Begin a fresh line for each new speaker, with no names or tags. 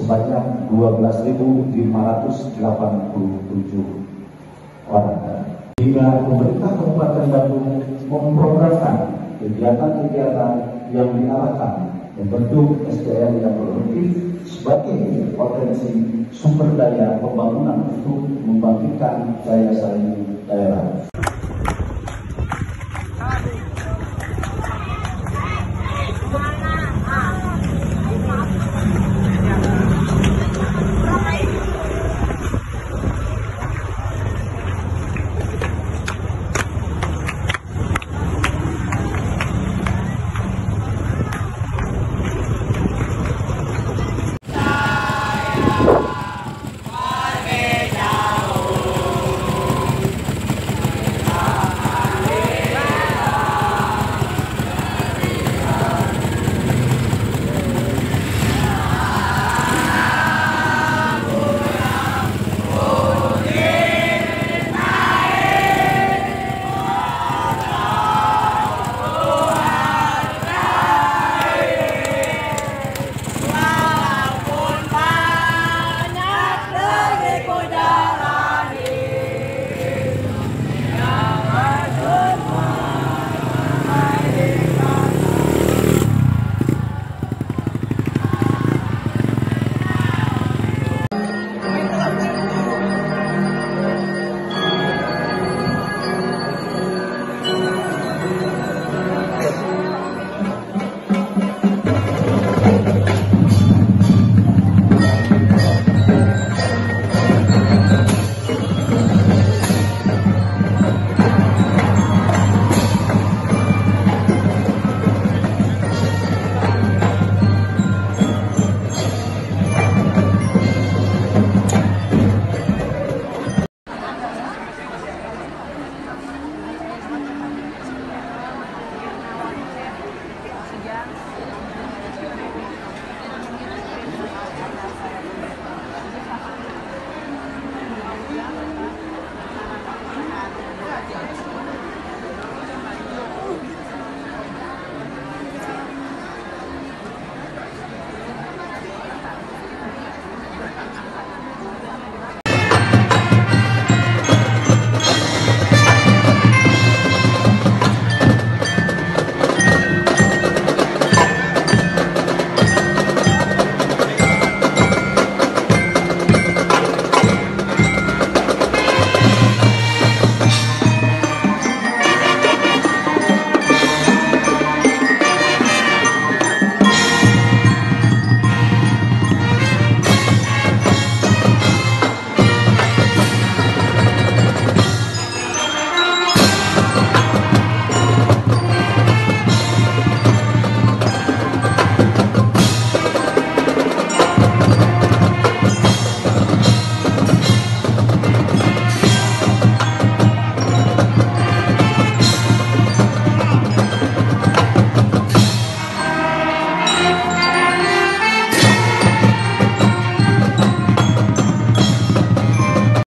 sebanyak 12.587 orang. Hingga pemerintah Kabupaten Bandung memprogramkan kegiatan-kegiatan yang diarahkan membentuk SDM yang produktif sebagai potensi sumber daya pembangunan untuk membangkitkan daya saing daerah.